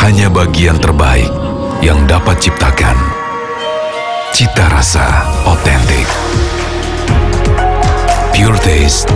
hanya bagian terbaik yang dapat ciptakan cita rasa otentik. Pure Taste,